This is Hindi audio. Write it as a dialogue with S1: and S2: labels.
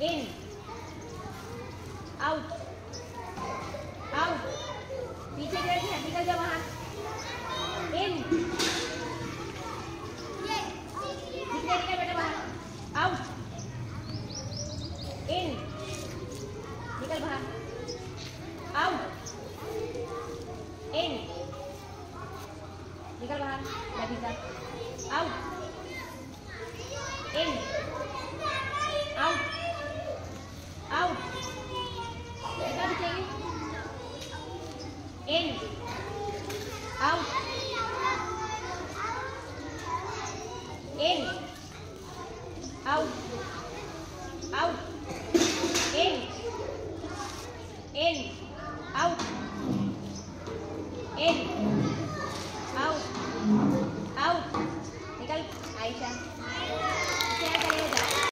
S1: in. Out. Out. पीछे की तरफ़ निकल बाहर in. निकल निकल बाहर out. In. निकल बाहर out. निकल बाहर भीतर out. Out. In. Out. Out. In. In. Out. In.